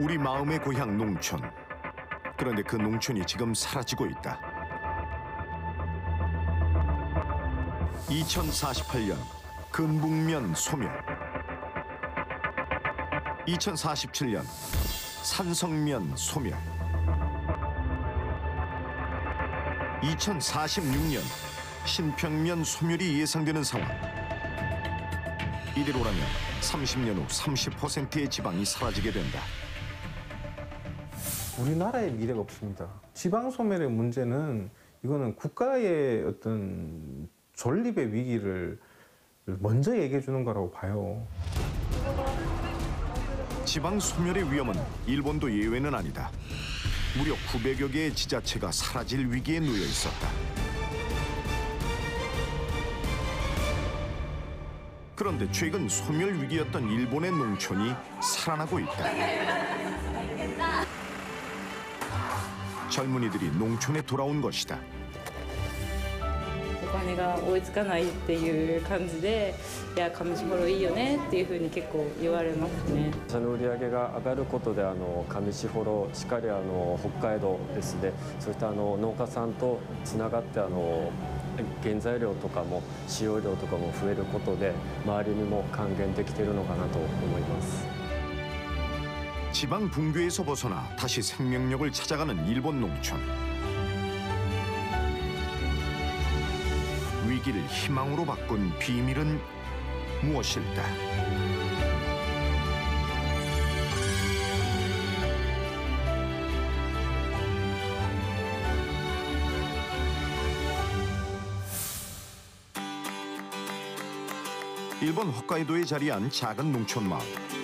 우리 마음의 고향 농촌. 그런데 그 농촌이 지금 사라지고 있다. 2048년 금북면 소멸. 2047년 산성면 소멸. 2046년 신평면 소멸이 예상되는 상황. 이대로라면 30년 후 30%의 지방이 사라지게 된다. 우리나라의 미래가 없습니다. 지방 소멸의 문제는 이거는 국가의 어떤 존립의 위기를 먼저 얘기해 주는 거라고 봐요. 지방 소멸의 위험은 일본도 예외는 아니다. 무려 900여 개의 지자체가 사라질 위기에 놓여 있었다. 그런데 최근 소멸 위기였던 일본의 농촌이 살아나고 있다. 젊은이들이 농촌에 돌아온 것이다. お金が追いつかないっていう感じでいや上士幌いいよねっていうふうに結構言われますね社の売り上げが上がることであの上士幌しっかりあの北海道ですねそういったあの農家さんとつながってあの原材料とかも使用量とかも増えることで周りにも還元できているのかなと思います 지방 붕괴에서 벗어나 다시 생명력을 찾아가는 일본 농촌. 위기를 희망으로 바꾼 비밀은 무엇일까? 일본 홋카이도에 자리한 작은 농촌 마을.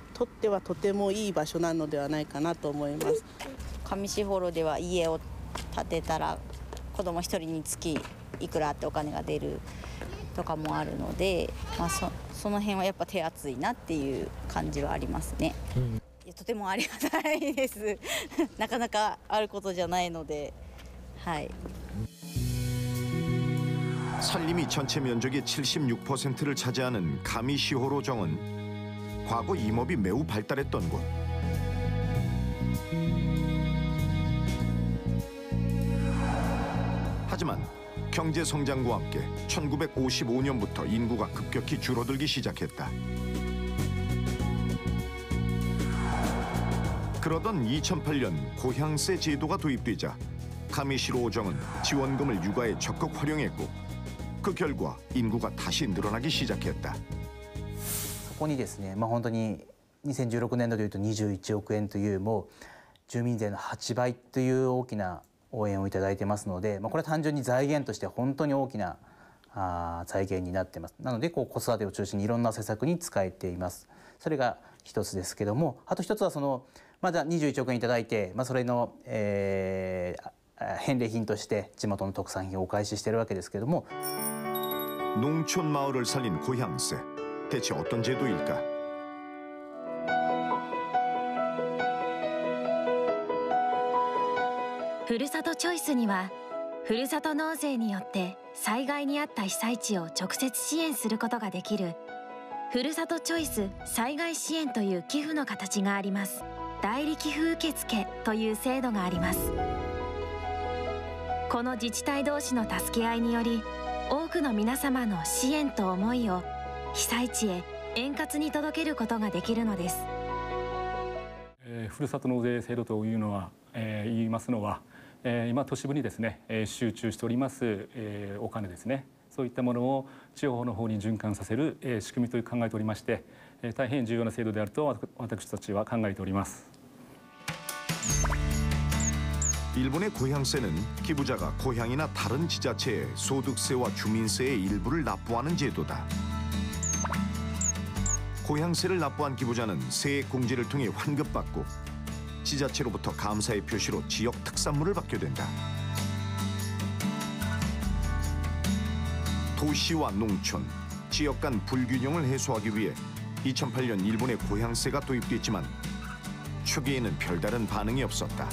とってはとてもいい場所なのではないかなと思います。上士幌では家を建てたら子供一人につきいくらってお金が出るとかもあるので、まあ、そその辺はやっぱ手厚いなっていう感じはありますね。いやとてもありがたいです。なかなかあることじゃないので、はい。 산림이 전체 면적의 76%를 차지하는 가미시호로 정은 과거 임업이 매우 발달했던 곳. 하지만 경제 성장과 함께 1955년부터 인구가 급격히 줄어들기 시작했다. 그러던 2008년 고향세 제도가 도입되자 가미시로 오정은 지원금을 육아에 적극 활용했고 그 결과 인구가 다시 늘어나기 시작했다. そこにですね、まあ、本当に2016年度でいうと21億円というもう住民税の8倍という大きな応援をいただいてますので、まあ、これは単純に財源として本当に大きなあー財源になってますなのでこう子育てを中心にいろんな施策に使えていますそれが一つですけどもあと一つはそのまだ21億円いただいて、まあ、それの、えーあ返礼品として地元の特産品をお返ししているわけですけども 농촌 마을을 살린 고향세 대체 어떤 제도일까? ふるさとチョイスにはふるさと納税によって災害に遭った被災地を直接支援することができるふるさとチョイス災害支援という寄付の形があります代理寄付受付という制度がありますこの自治体同士の助け合いにより多くの皆様の支援と思いを 被災地へ円滑に届けることができるのですえーふるさと納税制度というのは、えー言いますのは、えー今都市部にですね、えー集中しております、えーお金ですねそういったものを地方の方に循環させる、えー仕組みと考えておりまして、えー大変重要な制度であるとわ私たちは考えております。 일본의 고향세는 기부자가 고향이나 다른 지자체에 소득세와 주민세의 일부를 납부하는 제도다. 고향세를 납부한 기부자는 세액 공제를 통해 환급받고 지자체로부터 감사의 표시로 지역 특산물을 받게 된다. 도시와 농촌, 지역 간 불균형을 해소하기 위해 2008년 일본의 고향세가 도입됐지만 초기에는 별다른 반응이 없었다.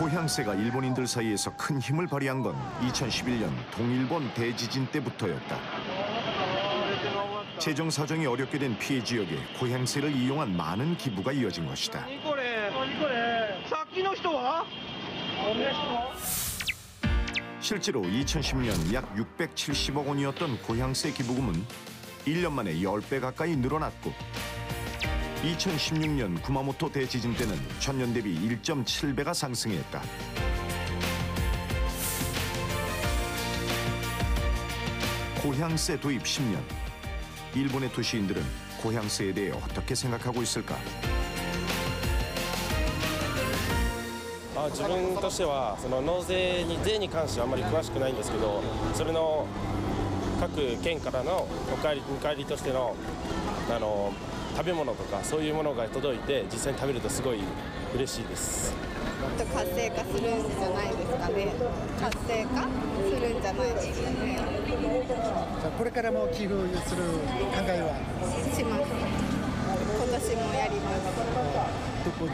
고향세가 일본인들 사이에서 큰 힘을 발휘한 건 2011년 동일본 대지진 때부터였다. 재정 사정이 어렵게 된 피해 지역에 고향세를 이용한 많은 기부가 이어진 것이다. 실제로 2010년 약 670억 원이었던 고향세 기부금은 1년 만에 10배 가까이 늘어났고 2016년 구마모토 대지진 때는 전년 대비 1.7배가 상승했다. 고향세 도입 10년. 일본의 도시인들은 고향세에 대해 어떻게 생각하고 있을까? あ自分としてはその納税に税に関してはあまり詳しくないんですけどそれの各県からのお帰り見返りとしてのあの 食べ物とかそういうものが届いて実際に食べるとすごい嬉しいです。もっと活性化するんじゃないですかね。活性化するんじゃないですかね。これからも寄付する考えはします。今年もやります。どこに？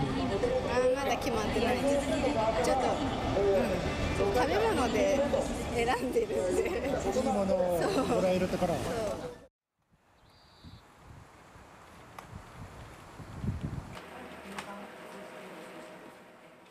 あまだ決まってないです。ちょっと、うん、食べ物で選んでるんで。いいものをもらえるところ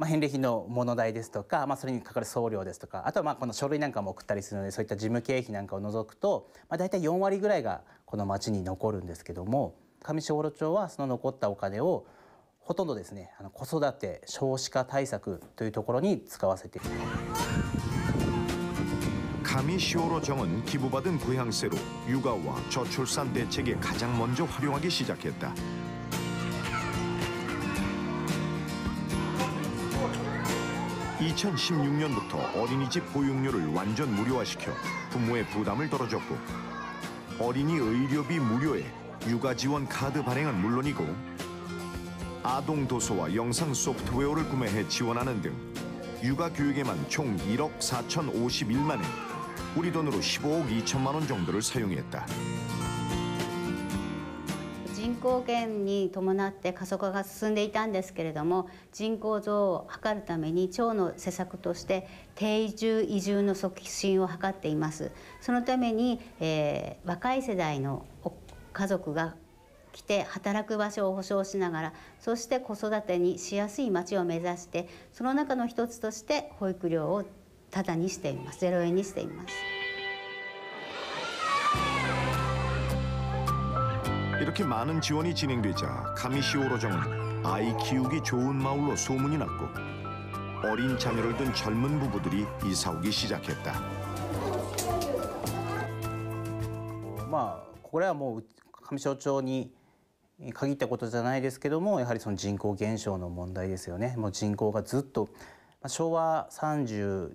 まあ、返礼品の物代ですとか、まあ、それにかかる送料ですとかあとはまあこの書類なんかも送ったりするのでそういった事務経費なんかを除くと、まあ、大体4割ぐらいがこの町に残るんですけども上士幌町はその残ったお金をほとんどですねあの子育て少子化対策というところに使わせて 가미시오로정은 기부받은 고향세로 육아와 저출산 대책에 가장 먼저 활용하기 시작했다. (2016년부터) 어린이집 보육료를 완전 무료화시켜 부모의 부담을 덜어줬고 어린이 의료비 무료에 육아 지원 카드 발행은 물론이고 아동 도서와 영상 소프트웨어를 구매해 지원하는 등 육아 교육에만 총 1억 4,051만 원, 우리 돈으로 15억 2천만 원 정도를 사용했다. 人口減に伴って過疎化が進んでいたんですけれども人口増を図るために町の施策として定住移住の促進を図っていますそのために、えー若い世代の家族が来て働く場所を保障しながらそして子育てにしやすい町を目指してその中の一つとして保育料をタダにしていますゼロ円にしています。 이렇게 많은 지원이 진행되자 가미시오로정은 아이 키우기 좋은 마을로 소문이 났고 어린 자녀를 둔 젊은 부부들이 이사 오기 시작했다. まあこれはもう上庄町に限ったことじゃないですけどもやはりその人口減少の問題ですよねもう人口がずっと、まあ、昭和30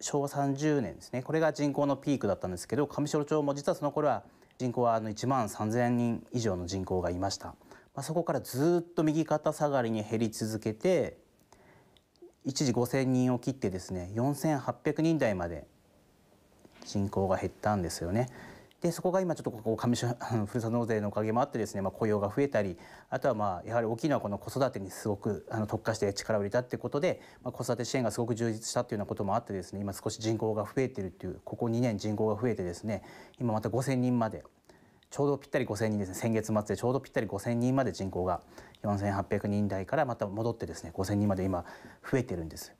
昭和30年ですねこれが人口のピークだったんですけど上庄町も実はその頃は 人口はあの1万3,000人以上の人口がいました、まあ、そこからずっと右肩下がりに減り続けて一時5,000人を切ってですね4,800人台まで人口が減ったんですよね。でそこが今ちょっとここ上市あのふるさと納税のおかげもあってですね、まあ、雇用が増えたりあとはまあやはり大きいのはこの子育てにすごくあの特化して力を入れたってことで、まあ、子育て支援がすごく充実したっていうようなこともあってですね今少し人口が増えてるっていうここ2年人口が増えてですね今また5,000人までちょうどぴったり5,000人ですね先月末でちょうどぴったり5,000人まで人口が4,800人台からまた戻ってですね5,000人まで今増えてるんです。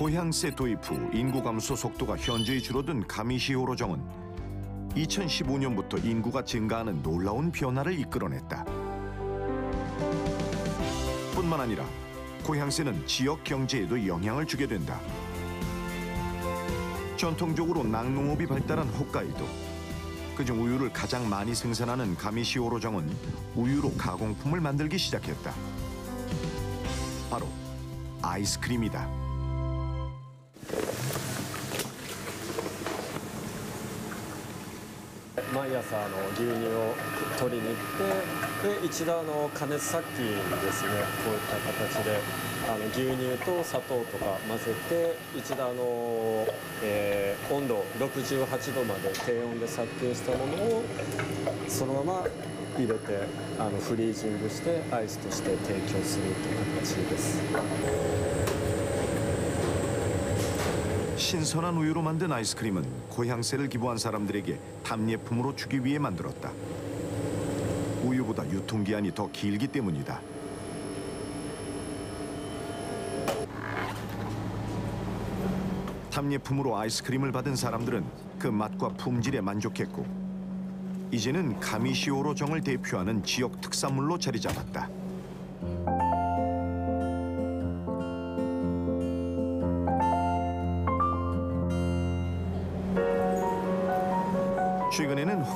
고향세 도입 후 인구 감소 속도가 현저히 줄어든 가미시호로정은 2015년부터 인구가 증가하는 놀라운 변화를 이끌어냈다. 뿐만 아니라 고향세는 지역 경제에도 영향을 주게 된다. 전통적으로 낙농업이 발달한 홋카이도 그중 우유를 가장 많이 생산하는 가미시오로정은 우유로 가공품을 만들기 시작했다. 바로 아이스크림이다. 毎朝あの牛乳を取りに行ってで一度あの加熱殺菌ですねこういった形であの牛乳と砂糖とか混ぜて一度あの、えー温度68度まで低温で殺菌したものをそのまま入れてあのフリージングしてアイスとして提供するという形です。 신선한 우유로 만든 아이스크림은 고향세를 기부한 사람들에게 답례품으로 주기 위해 만들었다. 우유보다 유통기한이 더 길기 때문이다. 답례품으로 아이스크림을 받은 사람들은 그 맛과 품질에 만족했고 이제는 가미시오로 정을 대표하는 지역 특산물로 자리 잡았다.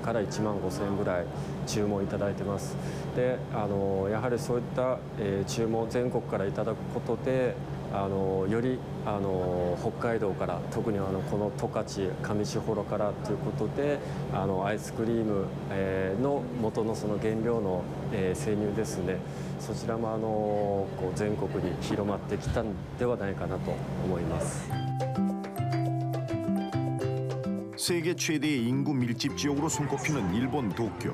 から1万5千円ぐらい注文いただいてますであのやはりそういった、えー注文全国からいただくことであのよりあの北海道から特にあのこの十勝上士幌からということであのアイスクリーム、えーの元のその原料の、えー生乳ですねそちらもあのこう全国に広まってきたんではないかなと思います。 세계 최대의 인구 밀집 지역으로 손꼽히는 일본 도쿄.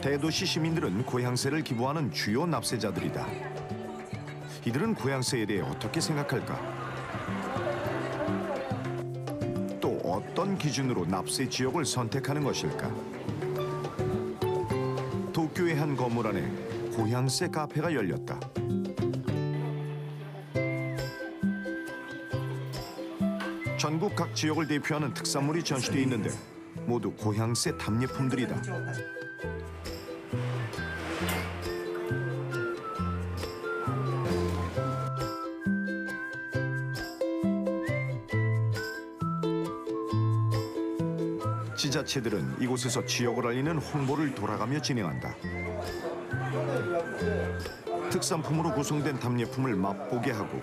대도시 시민들은 고향세를 기부하는 주요 납세자들이다. 이들은 고향세에 대해 어떻게 생각할까? 또 어떤 기준으로 납세 지역을 선택하는 것일까? 도쿄의 한 건물 안에 고향세 카페가 열렸다. 전국 각 지역을 대표하는 특산물이 전시돼 있는데 모두 고향세 답례품들이다. 지자체들은 이곳에서 지역을 알리는 홍보를 돌아가며 진행한다. 특산품으로 구성된 답례품을 맛보게 하고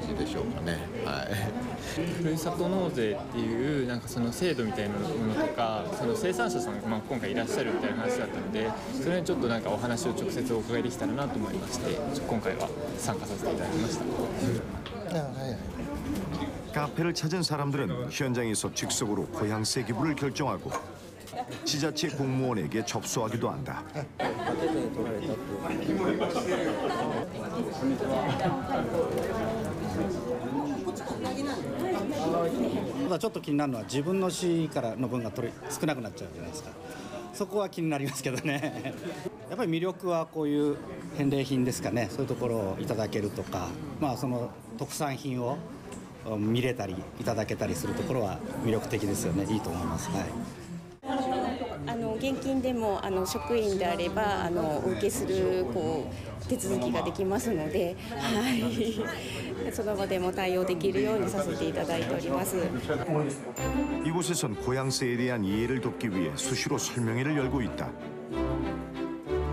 じでしょうかね。はいふるさと納税っていうなんかその制度みたいなものとかその生産者さんがまあ今回いらっしゃるみたいな話だったのでそれにちょっとなんかお話を直接お伺いできたらなと思いまして今回は参加させていただきました。 카페를 찾은 사람들은 현장에서 즉석으로 고향세 기부를 결정하고 지자체 공무원에게 접수하기도 한다. ただちょっと気になるのは自分の市からの分が取れ少なくなっちゃうじゃないですか。そこは気になりますけどね。やっぱり魅力はこういう返礼品ですかね。そういうところをいただけるとか。まあその特産品をうん見れたりいただけたりするところは魅力的ですよね。いいと思います。はい。あの現金でもあの職員であればあのお受けするこう手続きができますので、はい、その場でも対応できるようにさせていただいております。 이곳에선 고향세에 대한 이해를 돕기 위해 수시로 설명회를 열고 있다.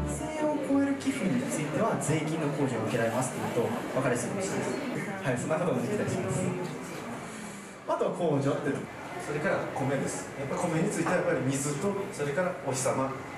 性を超える寄付については税金の控除を受けられますというと分かりやすいかもしれないです。はい、そんなこともできたりします。あとは控除ってそれから米です。やっぱり米についてはやっぱり水とそれからお日様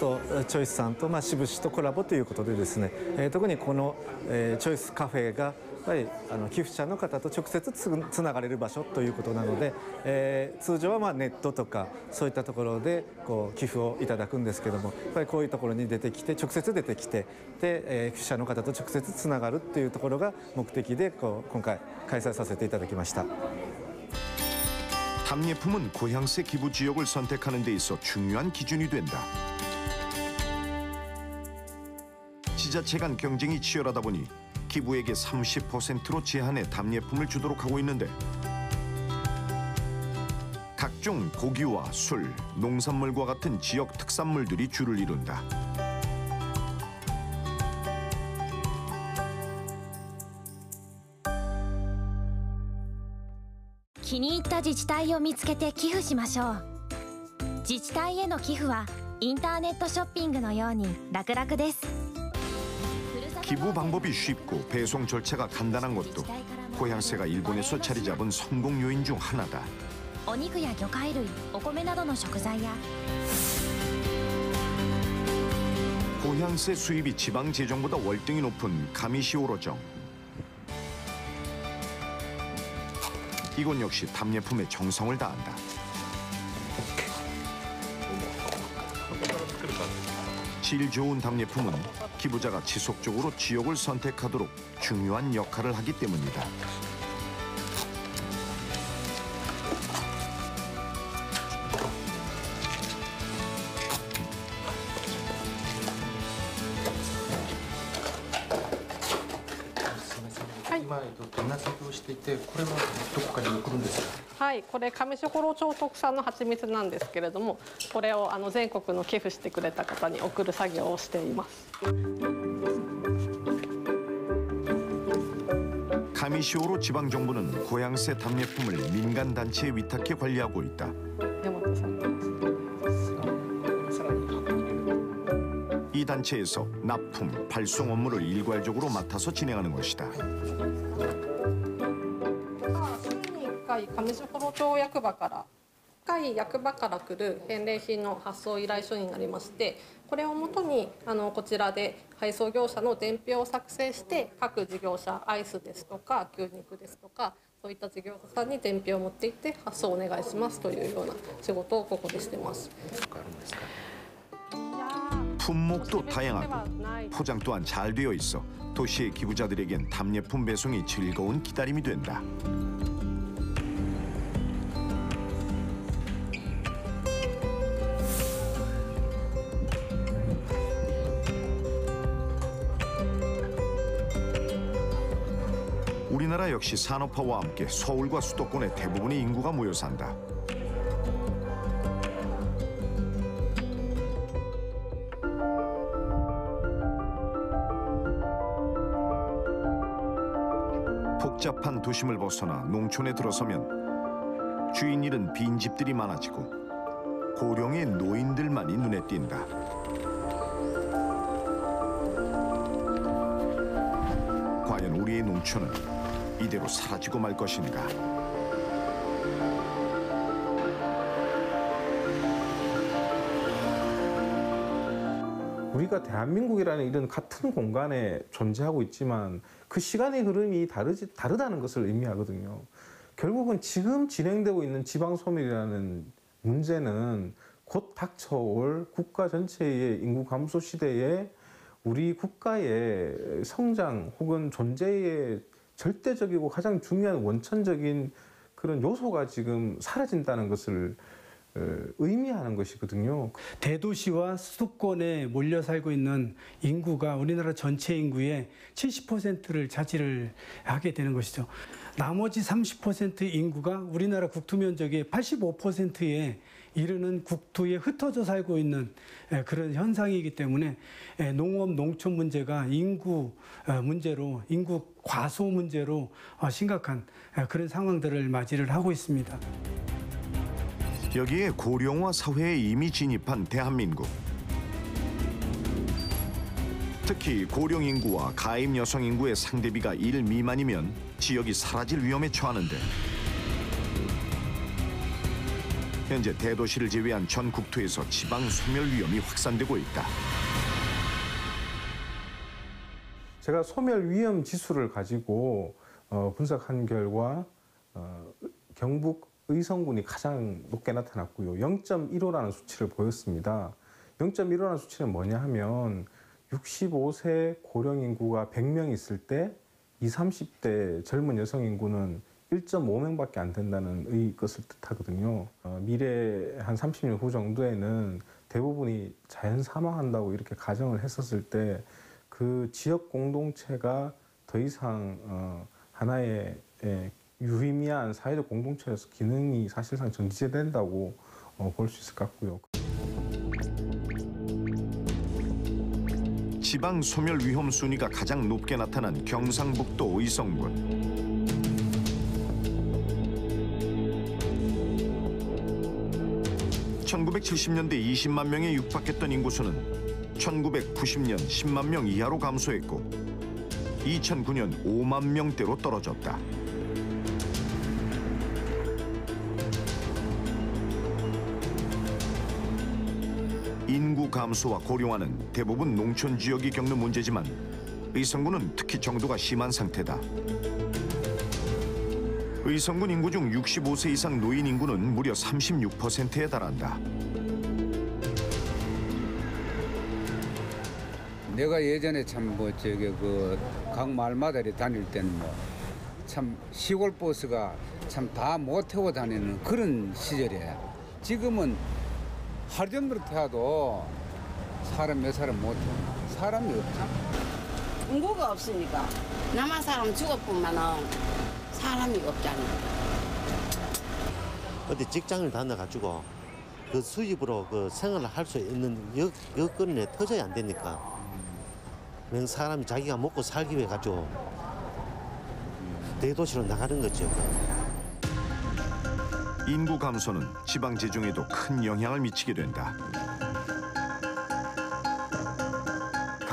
とチョイスさんと、まあ、渋市とコラボということでですね、えー特にこの、えーチョイスカフェがやっぱりあの寄付者の方と直接つつながれる場所ということなので、えー通常はまあネットとかそういったところでこう寄付をいただくんですけどもやっぱりこういうところに出てきて直接出てきてで、えー寄付者の方と直接つながるっていうところが目的でこう今回開催させていただきました。 답례품은 고향세 기부 지역을 선택하는 데 있어 중요한 기준이 된다. 지자체 간 경쟁이 치열하다 보니 기부액의 30%로 제한해 답례품을 주도록 하고 있는데 각종 고기와 술, 농산물과 같은 지역 특산물들이 줄을 이룬다. 気に入った自治体を見つけて寄付しましょう自治体への寄付はインターネットショッピングのように楽々です 기부 방법이 쉽고 배송 절차가 간단한 것도 고향세가 일본에서 자리 잡은 성공 요인 중 하나다. お肉や魚介類お米などの食材や 고향세 수입이 지방 재정보다 월등히 높은 가미시오로정. 이곳 역시 답례품에 정성을 다한다. 질 좋은 답례품은 기부자가 지속적으로 지역을 선택하도록 중요한 역할을 하기 때문이다. これ上士幌町特産の蜂蜜なんですけれども、これをあの全国の寄付してくれた方に送る作業をしています。 가미시오로 지방 정부는 고향세 답례품을 민간 단체에 위탁해 관리하고 있다. 山本さん。 이 단체에서 납품, 발송 업무를 일괄적으로 맡아서 진행하는 것이다. 上士幌町役場から1回役場から来る返礼品の発送依頼書になりましてこれをもとにあのこちらで配送業者の伝票を作成して各事業者アイスですとか牛肉ですとかそういった事業者さんに伝票を持って行って発送お願いしますというような仕事をここでしてます。 품목도 다양하고 포장 또한 잘 되어 있어 도시의 기부자들에겐 답례품 배송이 즐거운 기다림이 된다. 우리나라 역시 산업화와 함께 서울과 수도권의 대부분의 인구가 모여 산다. 복잡한 도심을 벗어나 농촌에 들어서면 주인 잃은 빈집들이 많아지고 고령의 노인들만이 눈에 띈다. 과연 우리의 농촌은 이대로 사라지고 말 것인가? 우리가 대한민국이라는 이런 같은 공간에 존재하고 있지만 그 시간의 흐름이 다르지 다르다는 것을 의미하거든요. 결국은 지금 진행되고 있는 지방 소멸이라는 문제는 곧 닥쳐올 국가 전체의 인구 감소 시대에 우리 국가의 성장 혹은 존재의 절대적이고 가장 중요한 원천적인 그런 요소가 지금 사라진다는 것을 어, 의미하는 것이거든요. 대도시와 수도권에 몰려 살고 있는 인구가 우리나라 전체 인구의 70%를 차지를 하게 되는 것이죠. 나머지 30% 인구가 우리나라 국토 면적의 85%에 이르는 국토에 흩어져 살고 있는 에, 그런 현상이기 때문에 에, 농업 농촌 문제가 인구 어, 문제로 인구 과소 문제로 어, 심각한 에, 그런 상황들을 맞이를 하고 있습니다. 여기에 고령화 사회에 이미 진입한 대한민국. 특히 고령 인구와 가임 여성 인구의 상대비가 1 미만이면 지역이 사라질 위험에 처하는데 현재 대도시를 제외한 전 국토에서 지방 소멸 위험이 확산되고 있다. 제가 소멸 위험 지수를 가지고 어, 분석한 결과 어, 경북 의성군이 가장 높게 나타났고요. 0.15라는 수치를 보였습니다. 0.15라는 수치는 뭐냐 하면 65세 고령 인구가 100명 있을 때 20, 30대 젊은 여성 인구는 1.5명밖에 안 된다는 의 것을 뜻하거든요. 어, 미래 한 30년 후 정도에는 대부분이 자연 사망한다고 이렇게 가정을 했었을 때 그 지역 공동체가 더 이상 어, 하나의 예, 유의미한 사회적 공동체로서 기능이 사실상 정지된다고 어, 볼수 있을 것 같고요. 지방 소멸 위험 순위가 가장 높게 나타난 경상북도 의성군. (1970년대) 20만 명에 육박했던 인구수는 1990년 10만 명 이하로 감소했고 2009년 5만 명대로 떨어졌다. 인구 감소와 고령화는 대부분 농촌 지역이 겪는 문제지만 의성군은 특히 정도가 심한 상태다. 의성군 인구 중 65세 이상 노인 인구는 무려 36%에 달한다. 내가 예전에 참 뭐 저기 그각 마을마다리 다닐 때는 뭐 참 시골 버스가 참 다 못 태워 다니는 그런 시절이에요. 지금은 하루 종일 태워도 사람 몇 사람 못 태워. 사람이 없지. 인구가 없으니까 남한 사람 죽어뿐만은 사람이 없잖아. 어디 직장을 다녀가지고 그 수입으로 그 생활을 할 수 있는 여, 여건에 터져야 안 되니까 그냥 사람이 자기가 먹고 살기 위해 가지고 대도시로 나가는 거죠. 인구 감소는 지방 재정에도 큰 영향을 미치게 된다.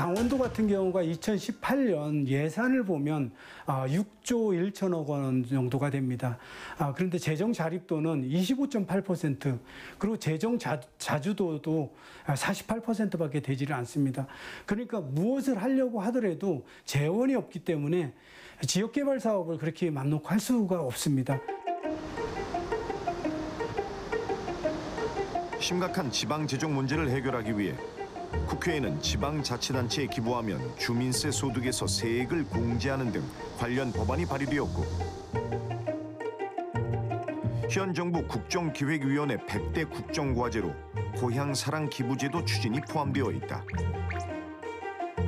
강원도 같은 경우가 2018년 예산을 보면 아, 6조 1천억 원 정도가 됩니다. 아, 그런데 재정 자립도는 25.8% 그리고 재정 자, 자주도도 48%밖에 되지를 않습니다. 그러니까 무엇을 하려고 하더라도 재원이 없기 때문에 지역 개발 사업을 그렇게 맘 놓고 할 수가 없습니다. 심각한 지방 재정 문제를 해결하기 위해 국회에는 지방자치단체에 기부하면 주민세 소득에서 세액을 공제하는 등 관련 법안이 발의되었고 현 정부 국정기획위원회 100대 국정과제로 고향사랑 기부제도 추진이 포함되어 있다.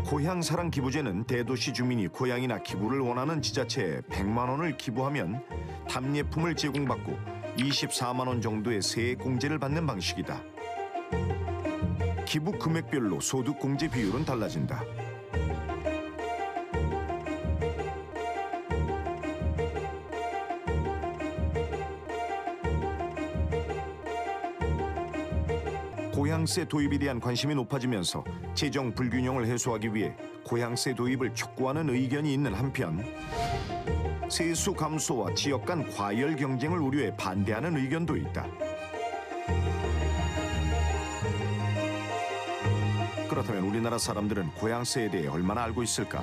고향사랑 기부제는 대도시 주민이 고향이나 기부를 원하는 지자체에 100만 원을 기부하면 답례품을 제공받고 24만 원 정도의 세액 공제를 받는 방식이다. 기부 금액별로 소득 공제 비율은 달라진다. 고향세 도입에 대한 관심이 높아지면서 재정 불균형을 해소하기 위해 고향세 도입을 촉구하는 의견이 있는 한편 세수 감소와 지역 간 과열 경쟁을 우려해 반대하는 의견도 있다. 그렇다면 우리나라 사람들은 고향세에 대해 얼마나 알고 있을까?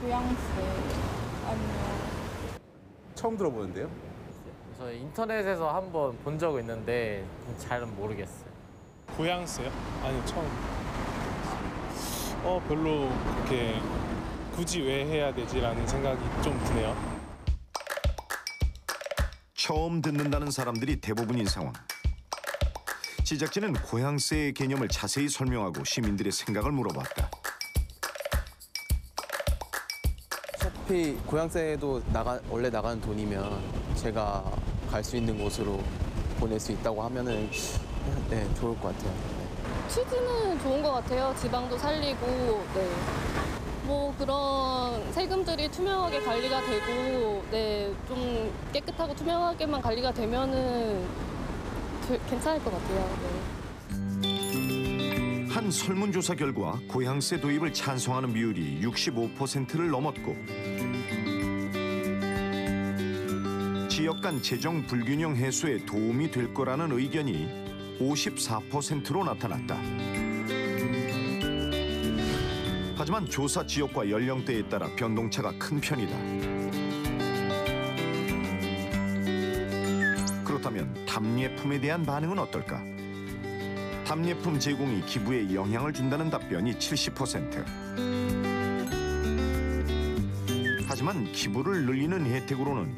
고향세 아니면 처음 들어보는데요. 저 인터넷에서 한번 본 적은 있는데 잘은 모르겠어요. 고향세요? 아니 처음. 어 별로 그렇게 굳이 왜 해야 되지라는 생각이 좀 드네요. 처음 듣는다는 사람들이 대부분인 상황. 제작진은 고향세의 개념을 자세히 설명하고 시민들의 생각을 물어봤다. 어차피 고향세도 나가 원래 나가는 돈이면 제가 갈 수 있는 곳으로 보낼 수 있다고 하면은 네 좋을 것 같아요. 네. 취지는 좋은 것 같아요. 지방도 살리고, 네. 뭐 그런 세금들이 투명하게 관리가 되고, 네, 좀 깨끗하고 투명하게만 관리가 되면은 되- 괜찮을 것 같아요. 네. 한 설문조사 결과 고향세 도입을 찬성하는 비율이 65%를 넘었고 지역 간 재정 불균형 해소에 도움이 될 거라는 의견이 54%로 나타났다. 하지만 조사 지역과 연령대에 따라 변동차가 큰 편이다. 그렇다면 답례품에 대한 반응은 어떨까? 답례품 제공이 기부에 영향을 준다는 답변이 70%. 하지만 기부를 늘리는 혜택으로는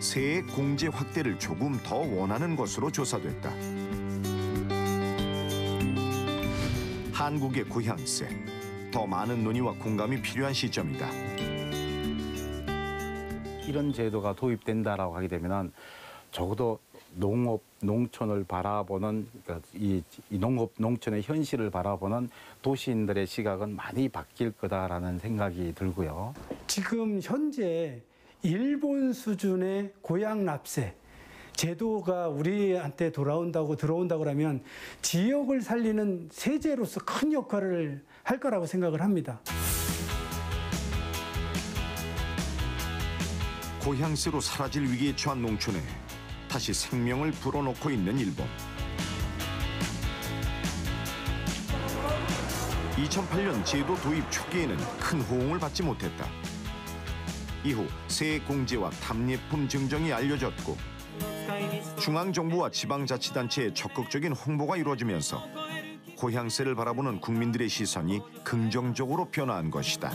세액 공제 확대를 조금 더 원하는 것으로 조사됐다. 한국의 고향세. 더 많은 논의와 공감이 필요한 시점이다. 이런 제도가 도입된다라고 하게 되면은 적어도 농업 농촌을 바라보는 그러니까 이, 이 농업 농촌의 현실을 바라보는 도시인들의 시각은 많이 바뀔 거다라는 생각이 들고요. 지금 현재 일본 수준의 고향 납세 제도가 우리한테 돌아온다고 들어온다고 그러면 지역을 살리는 세제로서 큰 역할을 할 거라고 생각을 합니다. 고향세로 사라질 위기에 처한 농촌에 다시 생명을 불어넣고 있는 일본. 2008년 제도 도입 초기에는 큰 호응을 받지 못했다. 이후 세액 공제와 답례품 증정이 알려졌고 중앙정부와 지방자치단체의 적극적인 홍보가 이루어지면서 고향새를 바라보는 국민들의 시선이 긍정적으로 변화한 것이다.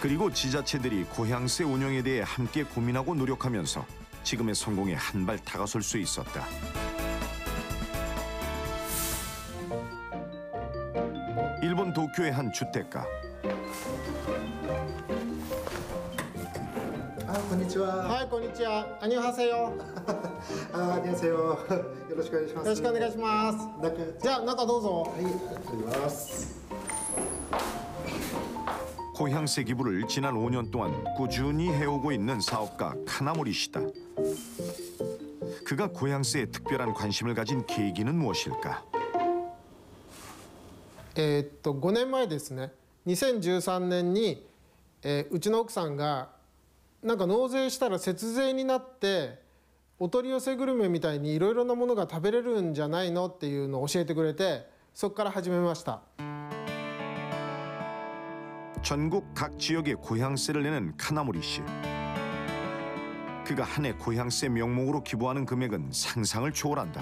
그리고 지자체들이 고향새 운영에 대해 함께 고민하고 노력하면서 지금의 성공에 한 발 다가설 수 있었다. 일본 도쿄의 한 주택가. こんにちははいこんにちはアニョハセヨあアニョハセヨよろしくお願いしますよろしくお願いしますじゃあ中どうぞはいありがとうございます 고향세 기부를 지난 5년 동안 꾸준히 해오고 있는 사업가 카나모리 씨다. 그가 고향세에 특별한 관심을 가진 계기는 무엇일까? えーっと5年前ですね2013年に、えーうちの奥さんが なんか納税したら節税になってお取り寄せグルメみたいにいろいろなものが食べれるんじゃないのっていうのを教えてくれてそこから始めました 전국 각 지역에 고향세를 내는 카나모리 씨. 그가 한 해 고향세 명목으로 기부하는 금액은 상상을 초월한다.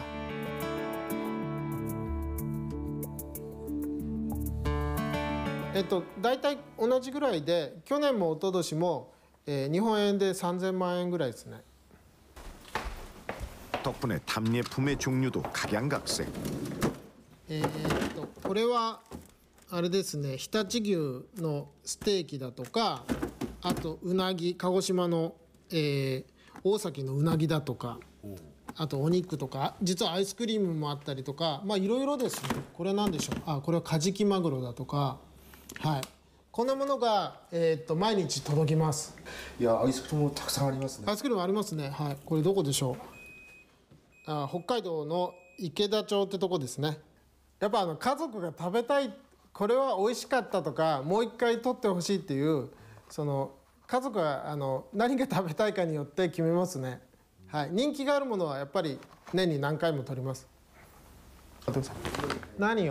えっと大体同じぐらいで去年も一昨年も、 えー日本円で3000万円ぐらいですね 덕분에 답례품의 종류도 각양각색. えーっとこれはあれですね常陸牛のステーキだとかあとうなぎ鹿児島の、えー大崎のうなぎだとかあとお肉とか実はアイスクリームもあったりとかまあいろいろですねこれなんでしょうあこれはカジキマグロだとかはい こんなものが、えーっと毎日届きます。いやアイスクリームもたくさんありますね。アイスクリームありますね。はい。これどこでしょう？あ北海道の池田町ってとこですね。やっぱあの家族が食べたいこれは美味しかったとかもう一回取ってほしいっていうその家族があの何が食べたいかによって決めますね。はい。人気があるものはやっぱり年に何回も取ります。何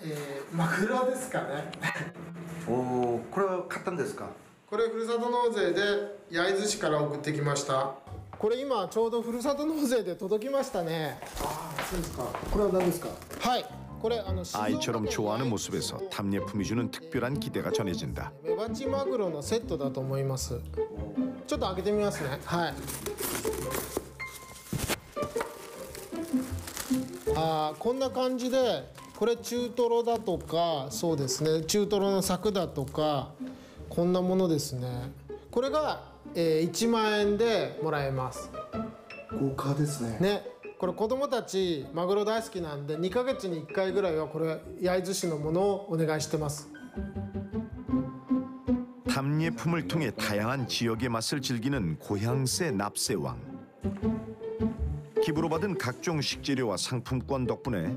えー、マグロですかねおおこれは買ったんですかこれふるさと納税で焼津市から送ってきましたこれ今ちょうどふるさと納税で届きましたねああそうですかこれは何ですかはいこれあの静岡県 아이처럼 좋아하는 모습에서 답례품이 주는 특별한 기대가 전해진다. メバチマグロのセットだと思いますちょっと開けてみますねはいあーこんな感じで これ中トロだとかそうですね中トロの柵だとかこんなものですねこれが、えー1万円でもらえます豪華ですねねこれ子供たちマグロ大好きなんで2ヶ月に1回ぐらいはこれ焼津市のものをお願いしてます 답례품을 통해 다양한 지역의 맛을 즐기는 고향새 납새왕. 기부로 받은 각종 식재료와 상품권 덕분에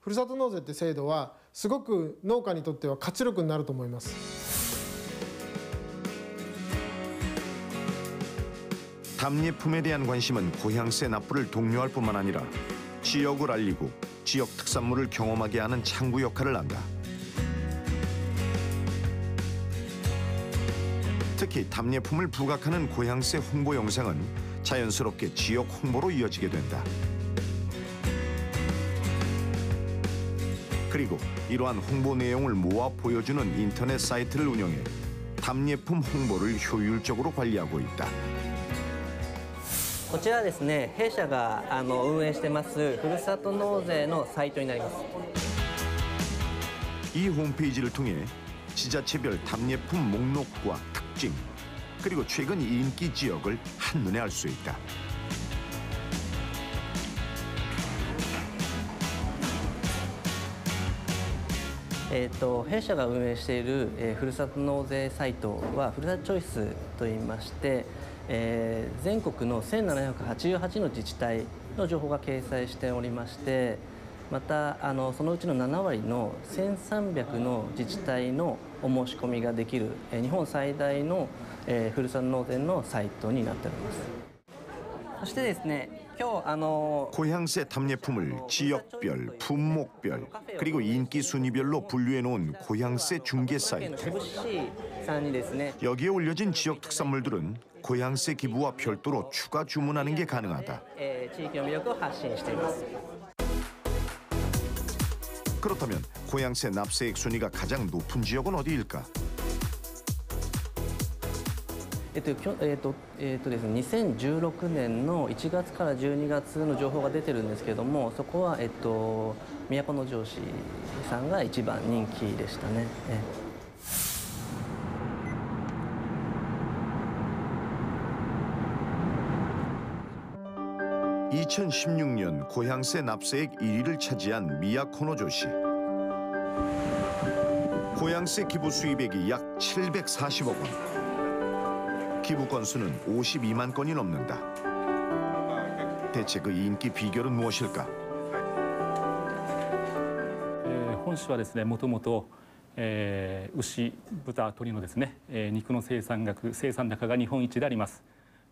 ふるさと納税って制度はすごく農家にとっては活力になると思います。 답례품에 대한 관심은 고향새 납부를 독려할 뿐만 아니라 지역을 알리고 지역 특산물을 경험하게 하는 창구 역할을 한다. 특히 답례품을 부각하는 고향새 홍보 영상은 자연스럽게 지역 홍보로 이어지게 된다. 그리고 이러한 홍보 내용을 모아 보여주는 인터넷 사이트를 운영해 답례품 홍보를 효율적으로 관리하고 있다. こちらはですね弊社があの運営してますふるさと納税のサイトになります 이 홈페이지를 통해 지자체별 답례품 목록과 특징 그리고 최근 인기 지역을 한눈에 알 수 있다. えー、と弊社が運営している、えーふるさと納税サイトはふるさとチョイスといいまして、えー全国の1788の自治体の情報が掲載しておりましてまたあのそのうちの7割の1300の自治体のお申し込みができる、えー日本最大の、えふるさと納税のサイトになっております。そしてですね 고향새 탐예품을 지역별, 품목별, 그리고 인기 순위별로 분류해놓은 고향새 중개 사이트. 여기에 올려진 지역 특산물들은 고향새 기부와 별도로 추가 주문하는 게 가능하다. 그렇다면 고향새 납세액 순위가 가장 높은 지역은 어디일까? えっときょえっとえっとですね、2016年の1月から12月の情報が出てるんですけれどもそこは、えっと、都城市さんが一番人気でしたね。え 2016년 고향새 납세액 1위를 차지한 미야코노조시. 고향새 기부 수입액이 약 740억 원. 피부 건수는 52만 건이 넘는 다. 대체 그 인기 비결은 무엇일 까? 本種はですねもともと牛豚鶏のですね肉の生産額生産高が日本一であります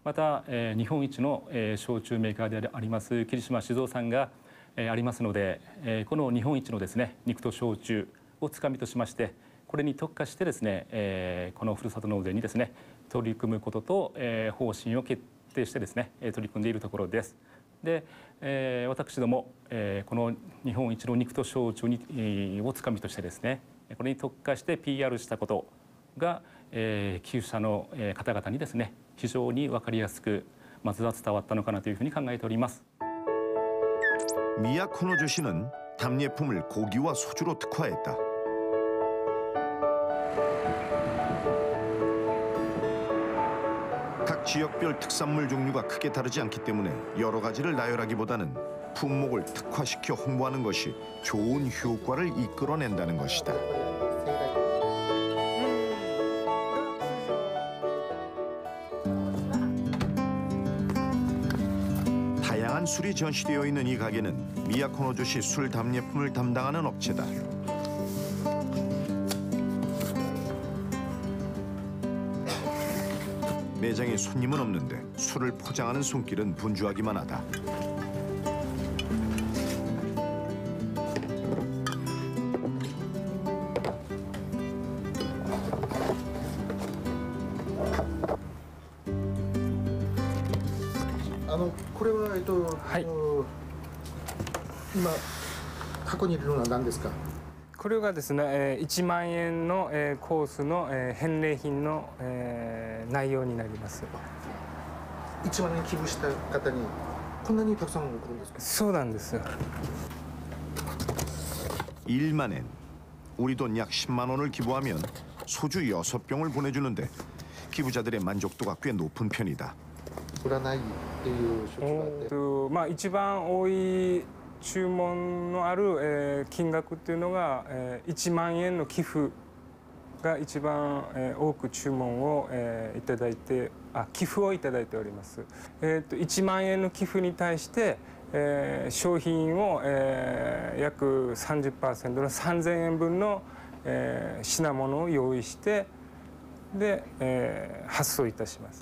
また日本一の焼酎メーカーであります霧島酒造さんがありますのでこの日本一のですね肉と焼酎をつかみとしましてこれに特化してですねこのふるさと納税にですね取り組むことと、え方針を決定してですね取り組んでいるところです。で、え私ども、えこの日本一の肉と焼酎に、えをつかみとしてですねこれに特化して PR したことが、えー、寄付者の方々にですね非常に分かりやすくまずは伝わったのかなというふうに考えております。미야코노조시는 답례품을 고기와 소주로 특화했다. 지역별 특산물 종류가 크게 다르지 않기 때문에 여러 가지를 나열하기보다는 품목을 특화시켜 홍보하는 것이 좋은 효과를 이끌어낸다는 것이다. 다양한 술이 전시되어 있는 이 가게는 미야코노조시 술 답례품을 담당하는 업체다. 매장에 손님은 없는데 술을 포장하는 손길은 분주하기만 하다. あのこれはえっと、あの今過去にいるのは何ですか これがですね1万円のコースの返礼品の内容になります。1万円寄付した方にこんなにたくさん送るんですか？そうなんです。よ1만 엔 우리 돈 약 10만 원을 기부하면 소주 6병을 보내주는데 기부자들의 만족도가 꽤 높은 편이 다. 占いっていう職があって、まあ、一番多い注文のある、えー金額っていうのが、えー1万円の寄付が一番、えー多く注文を、えーいただいてあ寄付をいただいております、えー、と1万円の寄付に対して、えー商品を、えー約30%の3000円分の、えー品物を用意してで、えー発送いたします、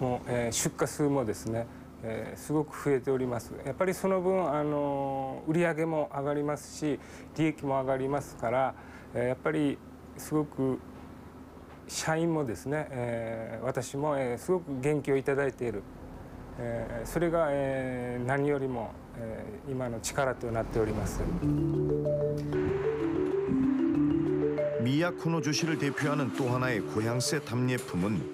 も、えー出荷数もですね、えーすごく増えておりますやっぱりその分、あのー売り上げも上がりますし利益も上がりますから、えーやっぱりすごく社員もですね、えー私も、えーすごく元気をいただいている、えーそれが、えー何よりも、えー今の力となっております。 미야코노조시를 대표하는 또 하나의 고향새 답례품은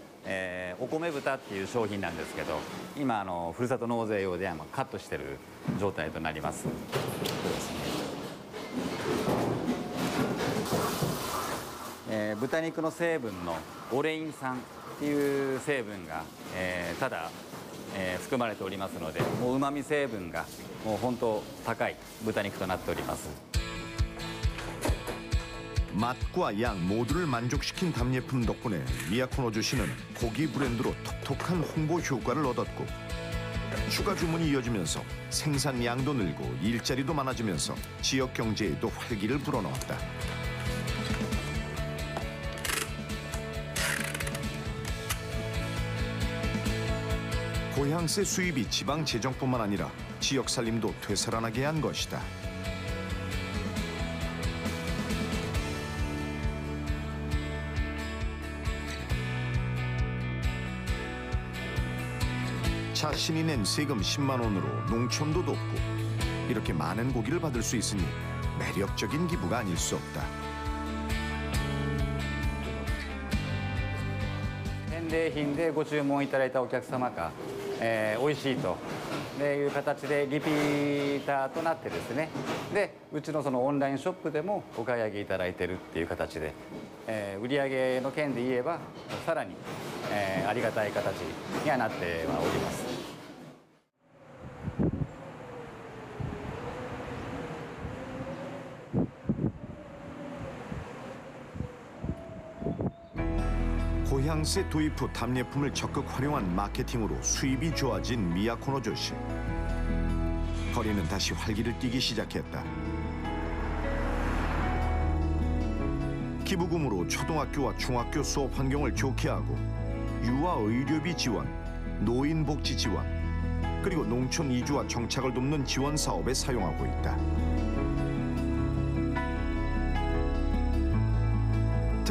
えーお米豚っていう商品なんですけど今あのふるさと納税用であカットしてる状態となります。えー豚肉の成分のオレイン酸っていう成分が、えーただ、えー含まれておりますのでもう旨味成分がもう本当高い豚肉となっております。 맛과 양 모두를 만족시킨 답례품 덕분에 미야코노주시는 고기 브랜드로 톡톡한 홍보 효과를 얻었고 추가 주문이 이어지면서 생산량도 늘고 일자리도 많아지면서 지역 경제에도 활기를 불어넣었다. 고향세 수입이 지방 재정뿐만 아니라 지역 살림도 되살아나게 한 것이다. 자신이 낸 세금 10만 원으로 농촌도 돕고 이렇게 많은 고기를 받을 수 있으니 매력적인 기부가 아닐 수 없다. 返礼品でご注文いただいたお客様が、えー美味しいとでいう形でリピーターとなってですねでうちのそのオンラインショップでもお買い上げいただいてるっていう形で、えー売上の件で言えばさらに、えーありがたい形にはなってはおります 향세 도입 후 답례품을 적극 활용한 마케팅으로 수입이 좋아진 미야코노 씨. 거리는 다시 활기를 띠기 시작했다. 기부금으로 초등학교와 중학교 수업 환경을 좋게 하고 유아 의료비 지원, 노인 복지 지원, 그리고 농촌 이주와 정착을 돕는 지원 사업에 사용하고 있다.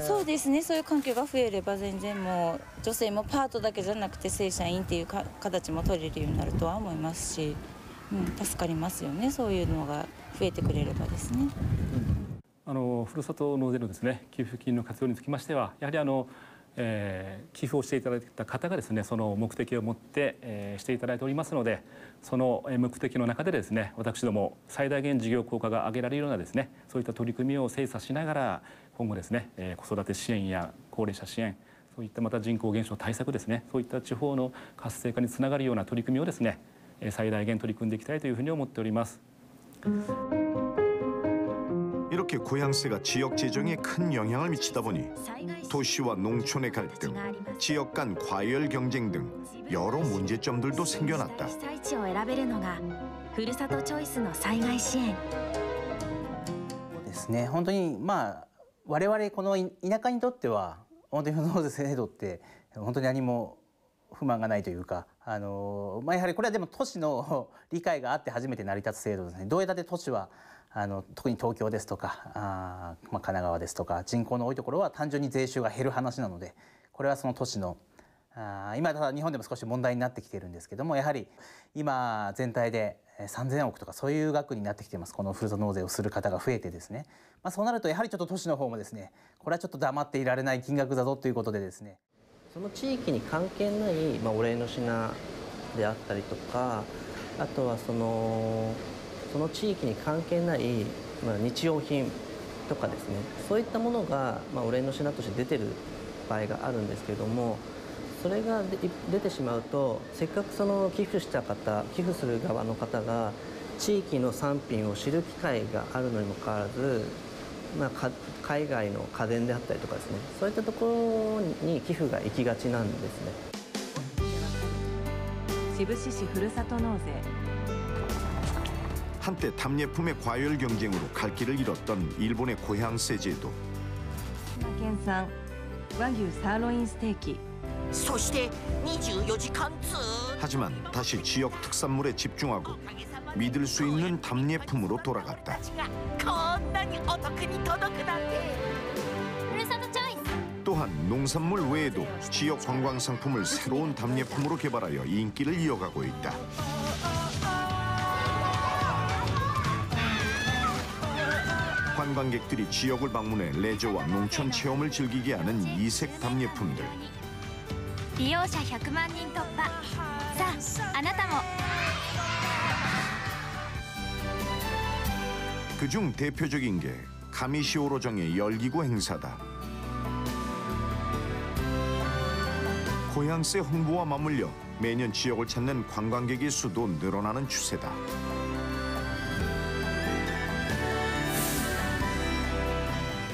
そうですね。そういう環境が増えれば全然もう女性もパートだけじゃなくて正社員っていうか形も取れるようになるとは思いますし、うん、助かりますよね。そういうのが増えてくれればですね。あのふるさと納税のですね給付金の活用につきましてはやはりあの、えー寄付をしていただいた方がですねその目的を持って、えーしていただいておりますのでそのえー目的の中でですね私ども最大限事業効果が上げられるようなですねそういった取り組みを精査しながら今後ですね、えー子育て支援や高齢者支援そういったまた人口減少対策ですねそういった地方の活性化につながるような取り組みをですねえー最大限取り組んでいきたいというふうに思っております。 이렇게 고향세가 지역 재정에 큰 영향을 미치다 보니 도시와 농촌의 갈등, 지역 간 과열 경쟁 등 여러 문제점들도 생겨났다. 被災地を選べるのがふるさとチョイスの災害支援ですね本当にまあ 我々この田舎にとっては本当に納税制度って本当に何も不満がないというかあの、まあ、やはりこれはでも都市の 理解があって初めて成り立つ制度ですね。どうやって都市はあの特に東京ですとかあ、まあ、神奈川ですとか人口の多いところは単純に税収が減る話なのでこれはその都市のあ今ただ日本でも少し問題になってきているんですけどもやはり今全体で3000億とかそういう額になってきてます。このふるさと納税をする方が増えてですね、まあ、そうなるとやはりちょっと都市の方もですねこれはちょっと黙っていられない金額だぞということでですね。その地域に関係ない、まあ、お礼の品であったりとかあとはそのその地域に関係ない、まあ、日用品とかですね。そういったものが、まあ、お礼の品として出てる場合があるんですけれどもそれがで出てしまうとせっかくその寄付した方寄付する側の方が地域の産品を知る機会があるのにもかかわらず、まあ、か海外の家電であったりとかですねそういったところに寄付が行きがちなんですね。 志布志市ふるさと納税 한때 답례품의 과열 경쟁으로 갈 길을 잃었던 일본의 고향세 제도. 県産和牛サーロインステーキ そして24時間ずっ 하지만 다시 지역 특산물에 집중하고 믿을 수 있는 답례품으로 돌아갔다. とこんなにお得に届くなんてふるさとチョイス 또한 농산물 외에도 지역 관광 상품을 새로운 답례품으로 개발하여 인기를 이어가고 있다. 관광객들이 지역을 방문해 레저와 농촌 체험을 즐기게 하는 이색 답례품들. 利用者100万人突破さああなたも 그중 대표적인 게 가미시오로정의 열기구 행사다. 고향세 홍보와 맞물려 매년 지역을 찾는 관광객의 수도 늘어나는 추세다.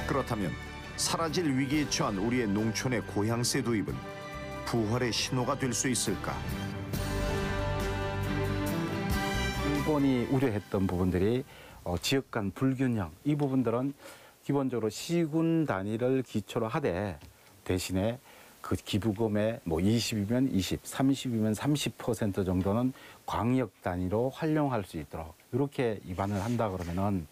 그렇다면 사라질 위기에 처한 우리의 농촌의 고향세 도입은 부활의 신호가 될 수 있을까? 일본이 우려했던 부분들이 어, 지역 간 불균형 이 부분들은 기본적으로 시군 단위를 기초로 하되 대신에 그 기부금의 뭐 20이면 20, 30이면 30% 정도는 광역 단위로 활용할 수 있도록 이렇게 입안을 한다 그러면은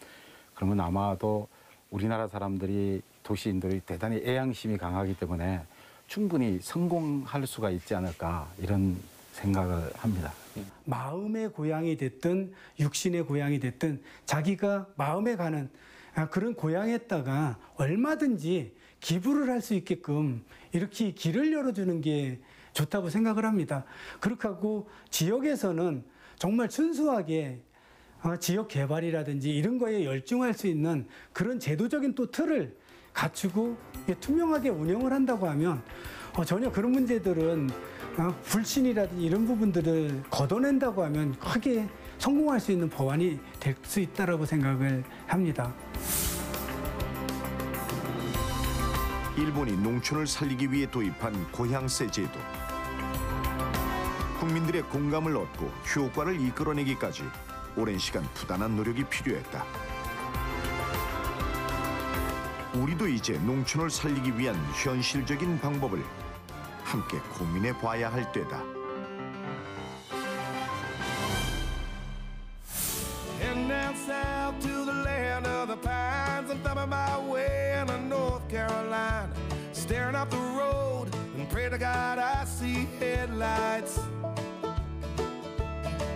그러면 아마도 우리나라 사람들이 도시인들이 대단히 애양심이 강하기 때문에 충분히 성공할 수가 있지 않을까 이런 생각을 합니다. 마음의 고향이 됐든 육신의 고향이 됐든 자기가 마음에 가는 아, 그런 고향에다가 얼마든지 기부를 할 수 있게끔 이렇게 길을 열어주는 게 좋다고 생각을 합니다. 그렇게 하고 지역에서는 정말 순수하게 어, 지역 개발이라든지 이런 거에 열중할 수 있는 그런 제도적인 또 틀을 갖추고 투명하게 운영을 한다고 하면 어, 전혀 그런 문제들은 어, 불신이라든지 이런 부분들을 걷어낸다고 하면 크게 성공할 수 있는 법안이 될 수 있다라고 생각을 합니다. 일본이 농촌을 살리기 위해 도입한 고향세 제도. 국민들의 공감을 얻고 효과를 이끌어내기까지 오랜 시간 부단한 노력이 필요했다. 우리도 이제 농촌을 살리기 위한 현실적인 방법을 함께 고민해 봐야 할 때다. Heading down south to the land of the pines. I'm thumbing my way into North Carolina. Staring up the road and pray to God I see headlights.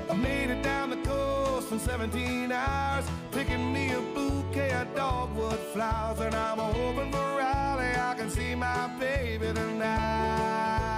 I made it down the coast in 17 hours, picking bouquet of dogwood flowers, and I'm hoping for Riley I can see my baby tonight.